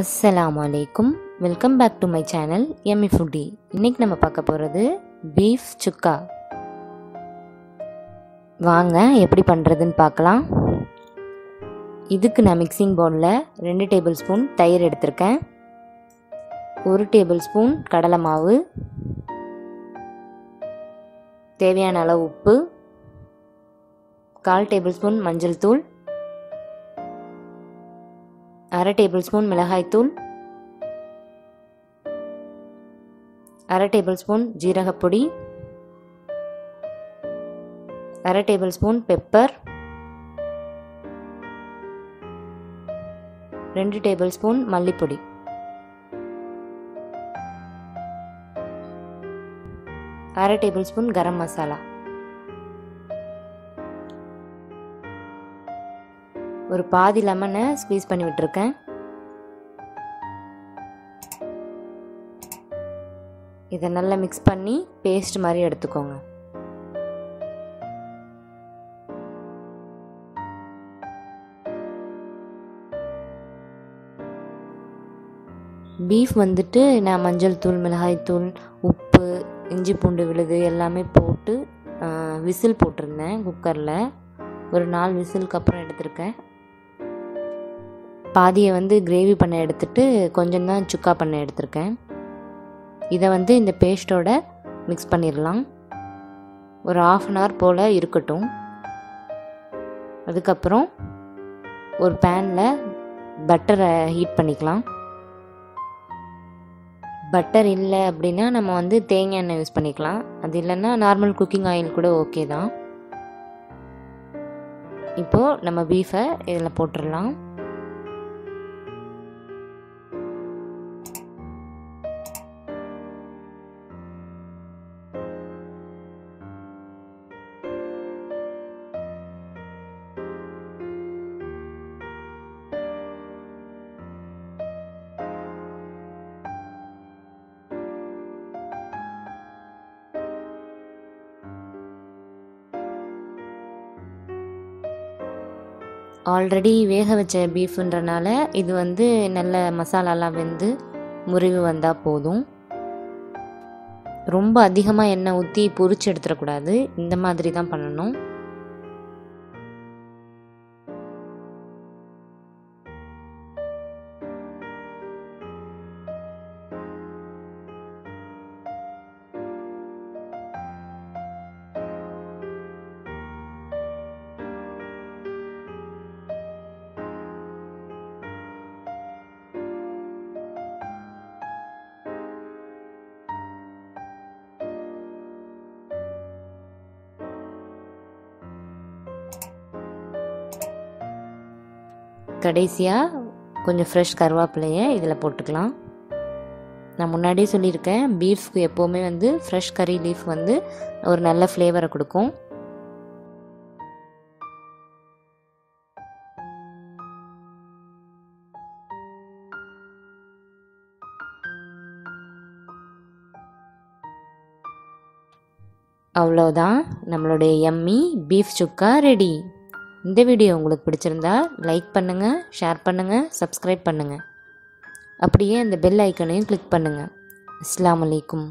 அஸ்ஸலாமு அலைக்கும். Welcome back to my channel Emmy Foodie இன்னைக்கு நம்ம பார்க்க போகிறது பீஃப் சுக்கா. வாங்க எப்படி பண்ணுறதுன்னு பார்க்கலாம். இதுக்கு நான் மிக்சிங் பவுலில் ரெண்டு டேபிள் ஸ்பூன் தயிர் எடுத்திருக்கேன். ஒரு டேபிள் ஸ்பூன் கடலை மாவு. தேவையான அளவு உப்பு. கால் டேபிள் ஸ்பூன் மஞ்சள் தூள். அரை டேபிள் ஸ்பூன் மிளகாய்த்தூள் அரை டேபிள் ஸ்பூன் ஜீரகப்பொடி அரை டேபிள் ஸ்பூன் பெப்பர் ரெண்டு டேபிள் ஸ்பூன் மல்லிப்பொடி. அரை டேபிள் ஸ்பூன் கரம் மசாலா. ஒரு பாதி லெமனை ஸ்க்வீஸ் பண்ணி விட்டுருக்கேன். இதை நல்லா மிக்ஸ் பண்ணி பேஸ்ட் மாதிரி எடுத்துக்கோங்க. பீஃப் வந்துட்டு நான் மஞ்சள் தூள் மிளகாய் தூள் உப்பு இஞ்சி பூண்டு விழுது எல்லாமே போட்டு விசில் போட்டிருந்தேன் குக்கரில் ஒரு நாலு விசிலுக்கு அப்புறம் எடுத்திருக்கேன். பாதியை வந்து கிரேவி பண்ண எடுத்துட்டு கொஞ்சம் தான் சுக்கா பண்ண எடுத்திருக்கேன். இதை வந்து இந்த பேஸ்ட்டோட மிக்ஸ் பண்ணிடலாம் ஒரு ஆஃப் அன் ஹவர் போல் இருக்கட்டும். அதுக்கப்புறம் ஒரு பேனில் பட்டரை ஹீட் பண்ணிக்கலாம். பட்டர் இல்லை அப்படின்னா நம்ம வந்து தேங்காய் எண்ணெய் யூஸ் பண்ணிக்கலாம். அது இல்லைன்னா நார்மல் குக்கிங் ஆயில் கூட ஓகே தான். இப்போது நம்ம பீஃபை இதில் போட்டுடலாம் ஆல்ரெடி வேக வச்ச பீஃப்ன்றனால இது வந்து நல்ல மசாலாலாம் வெந்து முறிவு வந்தால் போதும். ரொம்ப அதிகமாக எண்ணெய் ஊற்றி பொரிச்சு எடுத்துடக்கூடாது. இந்த மாதிரி தான் பண்ணணும். கடைசியாக கொஞ்சம் ஃப்ரெஷ் கருவேப்பிலையை இதில் போட்டுக்கலாம். நான் முன்னாடியே சொல்லியிருக்கேன் பீஃப்க்கு எப்போவுமே வந்து ஃப்ரெஷ் கறி லீஃப் வந்து ஒரு நல்ல ஃப்ளேவரை கொடுக்கும். அவ்வளோதான் நம்மளுடைய எம்மி பீஃப் சுக்கா ரெடி இந்த வீடியோ உங்களுக்கு பிடிச்சிருந்தா லைக் பண்ணுங்கள் ஷேர் பண்ணுங்கள் சப்ஸ்கிரைப் பண்ணுங்கள் அப்படியே அந்த பெல் ஐக்கனையும் கிளிக் பண்ணுங்கள் அஸ்லாம் வலைக்கும்